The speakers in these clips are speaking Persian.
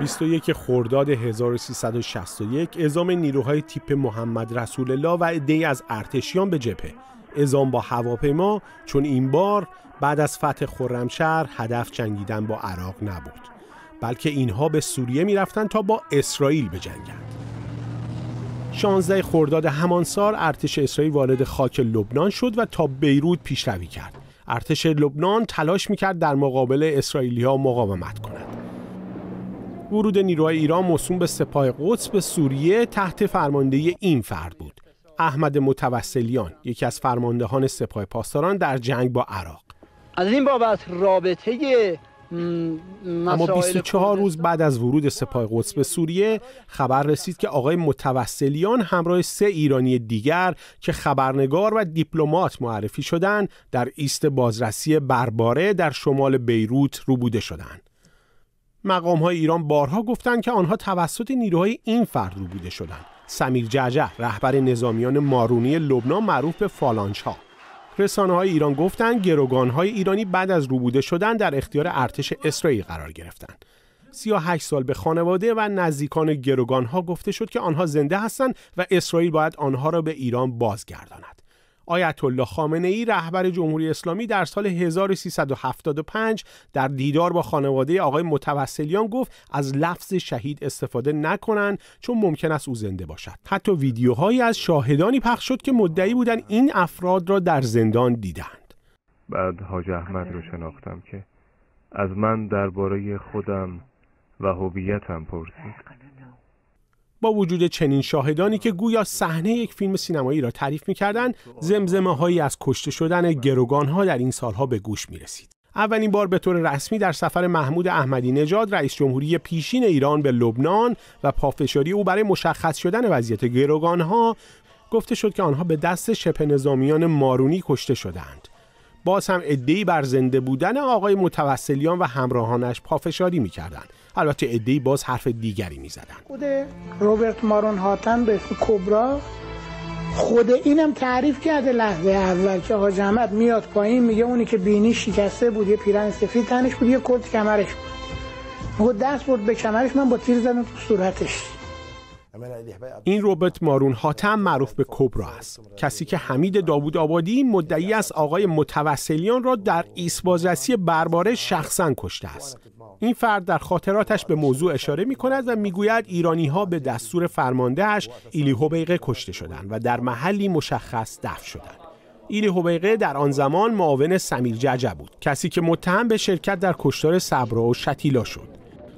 21 خرداد 1361 اعزام نیروهای تیپ محمد رسول الله و عده‌ای از ارتشیان به جبهه. اعزام با هواپیما چون این بار بعد از فتح خرمشهر هدف جنگیدن با عراق نبود بلکه اینها به سوریه می‌رفتند تا با اسرائیل بجنگند. 16 خرداد همان سال ارتش اسرائیل وارد خاک لبنان شد و تا بیروت پیشروی کرد. ارتش لبنان تلاش می‌کرد در مقابل اسرائیلی ها مقاومت کند. ورود نیروهای ایران موسوم به سپاه قدس به سوریه تحت فرماندهی این فرد بود احمد متوسلیان یکی از فرماندهان سپاه پاسداران در جنگ با عراق از این بابت رابطه اما 24 روز بعد از ورود سپاه قدس به سوریه خبر رسید که آقای متوسلیان همراه سه ایرانی دیگر که خبرنگار و دیپلمات معرفی شدند در ایست بازرسی برباره در شمال بیروت روبوده شدند. مقام های ایران بارها گفتند که آنها توسط نیروهای این فرد روبوده شدند. سمیر جعجع رهبر نظامیان مارونی لبنان معروف به فالانچ ها رسانه های ایران گفتند گروگان های ایرانی بعد از روبوده شدن در اختیار ارتش اسرائیل قرار گرفتند. 38 سال به خانواده و نزدیکان گروگان ها گفته شد که آنها زنده هستند و اسرائیل باید آنها را به ایران بازگرداند. آیت الله خامنه ای رهبر جمهوری اسلامی در سال 1375 در دیدار با خانواده آقای متوسلیان گفت از لفظ شهید استفاده نکنند چون ممکن است او زنده باشد. حتی ویدیوهایی از شاهدانی پخش شد که مدعی بودند این افراد را در زندان دیدند. بعد حاج احمد رو شناختم که از من درباره خودم و هویتم پرسید. با وجود چنین شاهدانی که گویا صحنه یک فیلم سینمایی را تعریف می‌کردند زمزمه هایی از کشته شدن گروگان ها در این سالها به گوش می رسید. اولین بار به طور رسمی در سفر محمود احمدی نژاد رئیس جمهوری پیشین ایران به لبنان و پافشاری او برای مشخص شدن وضعیت گروگان ها گفته شد که آنها به دست شبه نظامیان مارونی کشته شدند. باز هم ادعی بر زنده بودن آقای متوسلیان و همراهانش پافشاری می‌کردند. البته ادعی باز حرف دیگری می‌زدند. خود روبرت مارون هاتن به اسم کبرا خود اینم تعریف کرده لحظه اول که آقا جمعت میاد پایین میگه اونی که بینی شکسته بود یه پیرن سفید تنش بود یه کت کمرش بود. دست بود به کمرش من با تیر زدم تو صورتش. این روبرت مارون حاتم معروف به کبرا است. کسی که حمید داوود آبادی مدعی است آقای متوسلیان را در ایسبازرسی برباره شخصا کشته است. این فرد در خاطراتش به موضوع اشاره می کند و می‌گوید ایرانی ها به دستور فرماندهش ایلی هوبیقه کشته شدند و در محلی مشخص دفن شدند. ایلی هوبیقه در آن زمان معاون سمیر جعجع بود. کسی که متهم به شرکت در کشتار صبرا و شتیلا شد.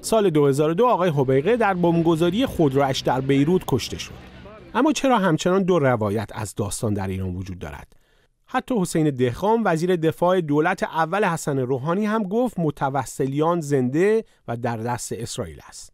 سال 2002 آقای هوبیقه در بمبگذاری خودروش در بیروت کشته شد. اما چرا همچنان دو روایت از داستان در ایران وجود دارد؟ حتی حسین دهخان وزیر دفاع دولت اول حسن روحانی هم گفت متوسلیان زنده و در دست اسرائیل است.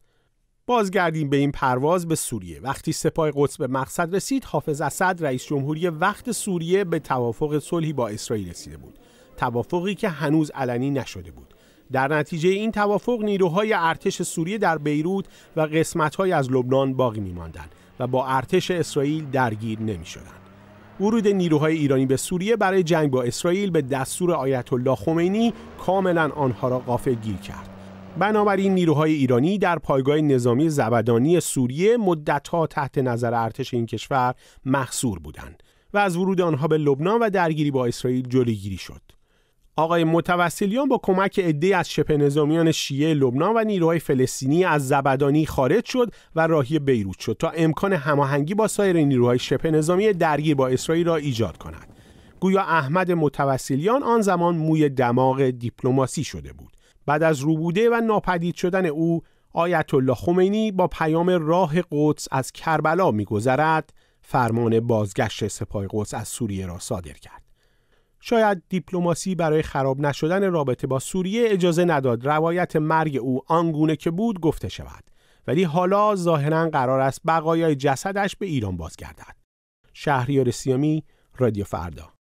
بازگردیم به این پرواز به سوریه. وقتی سپاه قدس به مقصد رسید حافظ اسد رئیس جمهوری وقت سوریه به توافق صلحی با اسرائیل رسیده بود. توافقی که هنوز علنی نشده بود. در نتیجه این توافق نیروهای ارتش سوریه در بیروت و قسمت‌های از لبنان باقی می‌ماندند و با ارتش اسرائیل درگیر نمی‌شدند. ورود نیروهای ایرانی به سوریه برای جنگ با اسرائیل به دستور آیت الله خمینی کاملا آنها را گیر کرد. بنابراین نیروهای ایرانی در پایگاه نظامی زبدانی سوریه مدتها تحت نظر ارتش این کشور محصور بودند و از ورود آنها به لبنان و درگیری با اسرائیل جلوگیری شد. آقای متوسلیان با کمک عده از شبه نظامیان شیعه لبنان و نیروهای فلسطینی از زبدانی خارج شد و راهی بیروت شد تا امکان هماهنگی با سایر نیروهای شبه نظامی درگیر با اسرائیل را ایجاد کند. گویا احمد متوسلیان آن زمان موی دماغ دیپلماسی شده بود. بعد از روبوده و ناپدید شدن او آیت الله خمینی با پیام راه قدس از کربلا میگذرد فرمان بازگشت سپاه قدس از سوریه را صادر کرد. شاید دیپلماسی برای خراب نشدن رابطه با سوریه اجازه نداد روایت مرگ او آنگونه که بود گفته شود. ولی حالا ظاهرا قرار است بقایای جسدش به ایران بازگردد. شهریار سیامی رادیو فردا.